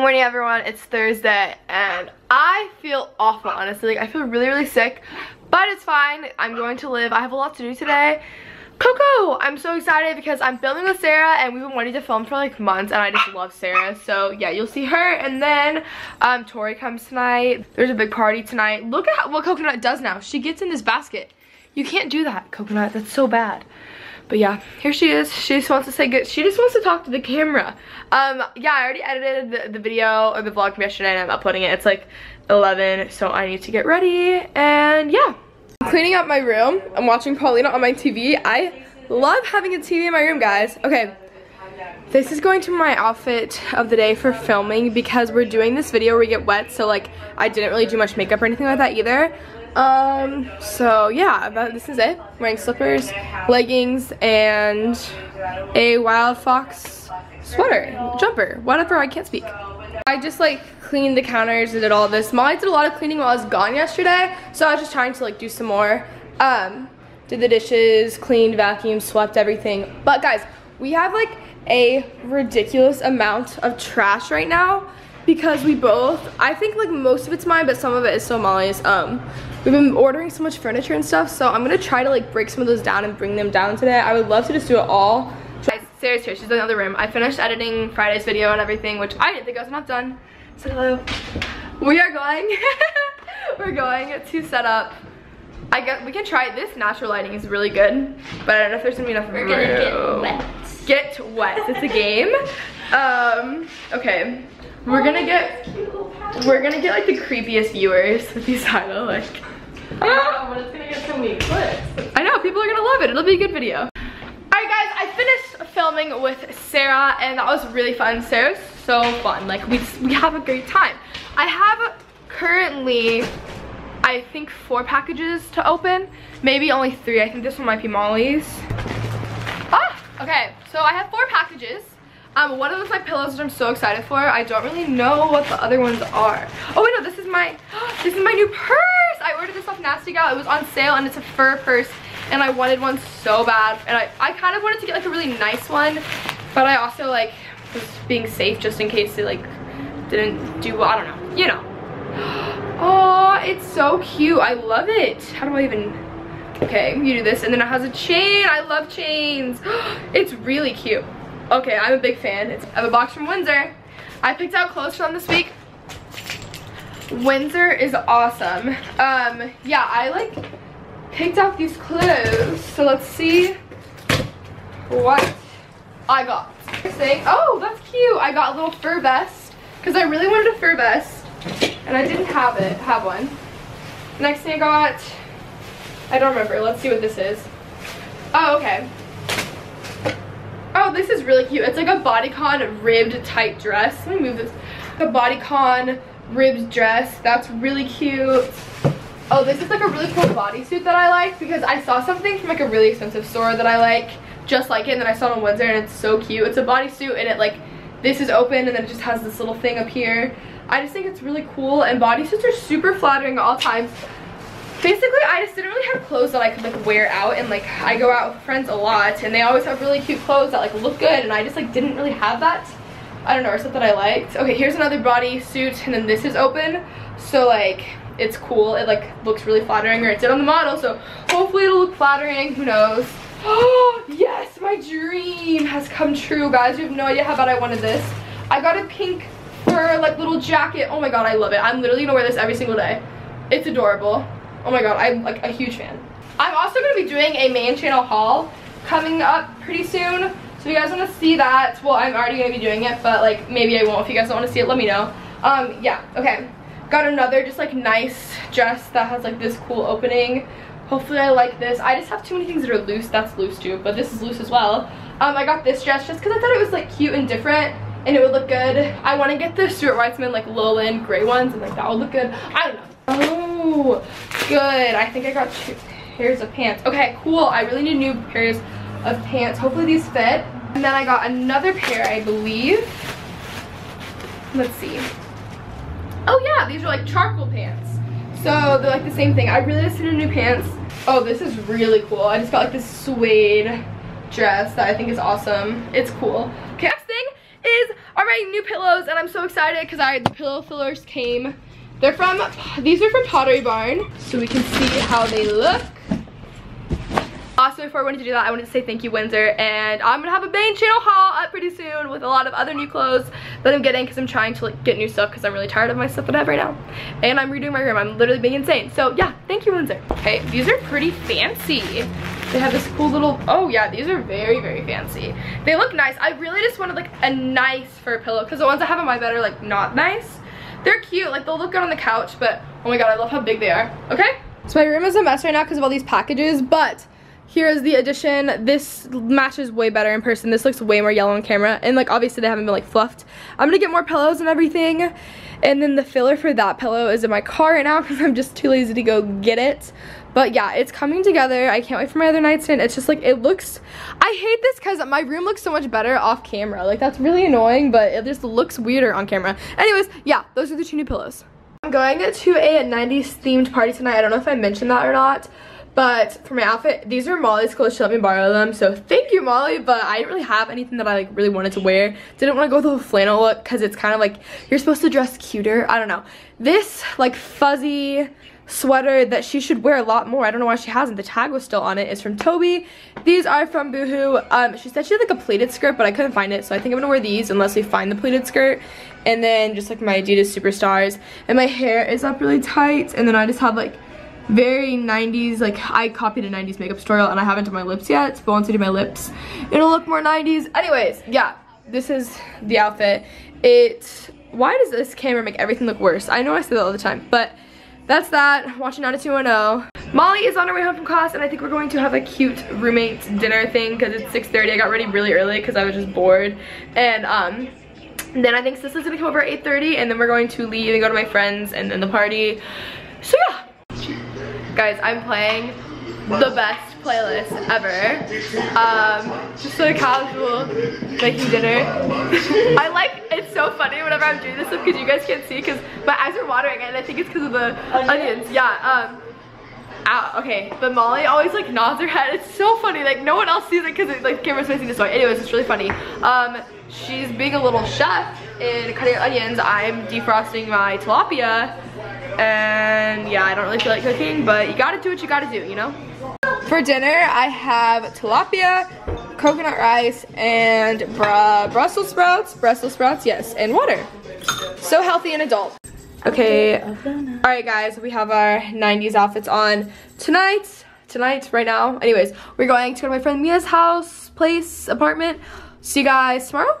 Good morning everyone, it's Thursday and I feel awful honestly. Like, I feel really really sick, but it's fine. I'm going to live. I have a lot to do today. Coco! I'm so excited because I'm filming with Sarah and we've been wanting to film for like months and I just love Sarah. So yeah, you'll see her and then um, Tori comes tonight. There's a big party tonight. Look at what Coconut does now. She gets in this basket. You can't do that, Coconut. That's so bad. But yeah, here she is. She just wants to say good. She just wants to talk to the camera. Um, yeah, I already edited the, the video or the vlog from yesterday and I'm uploading it. It's like 11, so I need to get ready. And yeah, I'm cleaning up my room. I'm watching Paulina on my TV. I love having a TV in my room, guys. Okay, this is going to be my outfit of the day for filming because we're doing this video where we get wet. So like, I didn't really do much makeup or anything like that either. Um, so yeah, that, this is it. wearing slippers, leggings, and a Wildfox sweater, jumper, whatever, I can't speak. I just like cleaned the counters and did all this. Molly did a lot of cleaning while I was gone yesterday, so I was just trying to like do some more. Um, did the dishes, cleaned, vacuumed, swept everything. But guys, we have like a ridiculous amount of trash right now because we both, I think like most of it's mine, but some of it is still Molly's. Um, we've been ordering so much furniture and stuff, so I'm gonna try to like break some of those down and bring them down today. I would love to just do it all. Guys, Sarah's here, she's in the other room. I finished editing Friday's video and everything, which I didn't think I was not done. So hello. We are going, we're going to set up I guess we can try this natural lighting is really good, but I don't know if there's gonna be enough We're gonna get wet. Get wet. It's a game. Um, okay. We're gonna get we're gonna get like the creepiest viewers with these Silo like I know, but it's gonna get so many clicks. I know, people are gonna love it. It'll be a good video. Alright guys, I finished filming with Sarah and that was really fun. Sarah's so fun. Like we we have a great time. I have currently I think four packages to open. Maybe only three. I think this one might be Molly's. Ah! Okay, so I have four packages. Um, one of them is my pillows, which I'm so excited for. I don't really know what the other ones are. Oh wait, no, this is my, this is my new purse. I ordered this off Nasty Gal. It was on sale and it's a fur purse and I wanted one so bad. And I, I kind of wanted to get like a really nice one, but I also like was being safe just in case it like didn't do, well. I don't know, you know. Oh, it's so cute. I love it. How do I even, okay, you do this and then it has a chain. I love chains. It's really cute. Okay, I'm a big fan. It's, I have a box from Windsor. I picked out clothes from this week. Windsor is awesome. Um, yeah, I like picked out these clothes. So let's see what I got. Oh, that's cute. I got a little fur vest because I really wanted a fur vest and I didn't have it, have one. Next thing I got, I don't remember. Let's see what this is. Oh, okay. Oh, this is really cute. It's like a bodycon ribbed tight dress. Let me move this. A bodycon ribbed dress. That's really cute. Oh, this is like a really cool bodysuit that I like because I saw something from like a really expensive store that I like just like it and then I saw it on Windsor and it's so cute. It's a bodysuit and it like, this is open and then it just has this little thing up here. I just think it's really cool and bodysuits are super flattering at all times basically I just didn't really have clothes that I could like wear out and like I go out with friends a lot and they always have really cute clothes that like look good and I just like didn't really have that. I don't know or something I liked. Okay here's another body suit and then this is open. So like it's cool. It like looks really flattering or it did on the model so hopefully it'll look flattering. Who knows? Oh yes my dream has come true guys. You have no idea how bad I wanted this. I got a pink fur like little jacket. Oh my god I love it. I'm literally gonna wear this every single day. It's adorable Oh my god, I'm like a huge fan. I'm also going to be doing a main channel haul coming up pretty soon. So if you guys want to see that, well, I'm already going to be doing it, but like maybe I won't. If you guys don't want to see it, let me know. Um, yeah, okay. Got another just like nice dress that has like this cool opening. Hopefully I like this. I just have too many things that are loose. That's loose too, but this is loose as well. Um, I got this dress just because I thought it was like cute and different and it would look good. I want to get the Stuart Weitzman like Lowland gray ones and like that would look good. I don't know. Oh, good. I think I got two pairs of pants. Okay, cool. I really need new pairs of pants. Hopefully these fit. And then I got another pair, I believe. Let's see. Oh yeah, these are like charcoal pants. So they're like the same thing. I really just need new pants. Oh, this is really cool. I just got like this suede dress that I think is awesome. It's cool. Okay, next thing is All right, new pillows, and I'm so excited because I the pillow fillers came. They're from, these are from Pottery Barn, so we can see how they look. Also, before I wanted to do that, I wanted to say thank you, Windsor, and I'm gonna have a Bane channel haul up pretty soon with a lot of other new clothes that I'm getting because I'm trying to like get new stuff because I'm really tired of my stuff that I have right now. And I'm redoing my room. I'm literally being insane. So yeah, thank you, Windsor. Okay, these are pretty fancy. They have this cool little, oh yeah, these are very, very fancy. They look nice. I really just wanted like a nice fur pillow because the ones I have on my bed are like not nice. They're cute, like they'll look good on the couch, but oh my god, I love how big they are, okay? So my room is a mess right now because of all these packages, but here is the addition. This matches way better in person. This looks way more yellow on camera. And like obviously they haven't been like fluffed. I'm gonna get more pillows and everything. And then the filler for that pillow is in my car right now because I'm just too lazy to go get it. But yeah, it's coming together. I can't wait for my other nightstand. It's just like, it looks, I hate this because my room looks so much better off camera. Like that's really annoying, but it just looks weirder on camera. Anyways, yeah, those are the two new pillows. I'm going to a 90s themed party tonight. I don't know if I mentioned that or not. But for my outfit, these are Molly's clothes. She let me borrow them. So thank you, Molly. But I didn't really have anything that I like really wanted to wear. Didn't want to go with the flannel look because it's kind of like you're supposed to dress cuter. I don't know. This like fuzzy sweater that she should wear a lot more. I don't know why she hasn't. The tag was still on it. It's from Tobi. These are from Boohoo. Um, she said she had like a pleated skirt, but I couldn't find it. So I think I'm gonna wear these unless we find the pleated skirt. And then just like my Adidas Superstars. And my hair is up really tight. And then I just have like very 90s like I copied a 90s makeup tutorial and I haven't done my lips yet but once I do my lips it'll look more 90s anyways yeah this is the outfit it why does this camera make everything look worse I know I say that all the time but that's that watching 90210 Molly is on her way home from class and I think we're going to have a cute roommate dinner thing because it's 6:30. I got ready really early because I was just bored and um then I think Sister's gonna come over at 8.30 and then we're going to leave and go to my friends and then the party so yeah Guys, I'm playing the best playlist ever. Um, just like casual making dinner. I like, so funny whenever I'm doing this stuff because you guys can't see because my eyes are watering and I think it's because of the onions. Yeah, um, ow, okay. But Molly always like nods her head. It's so funny. Like no one else sees it because like camera's facing this way. Anyways, it's really funny. Um, she's being a little chef in cutting onions. I'm defrosting my tilapia and yeah, I don't really feel like cooking, but you gotta do what you gotta do, you know? For dinner, I have tilapia, coconut rice, and br Brussels sprouts, Brussels sprouts, yes, and water. So healthy and adult. Okay, all right guys, we have our 90s outfits on tonight, tonight, right now. Anyways, we're going to go to my friend Mia's house, place, apartment. See you guys tomorrow.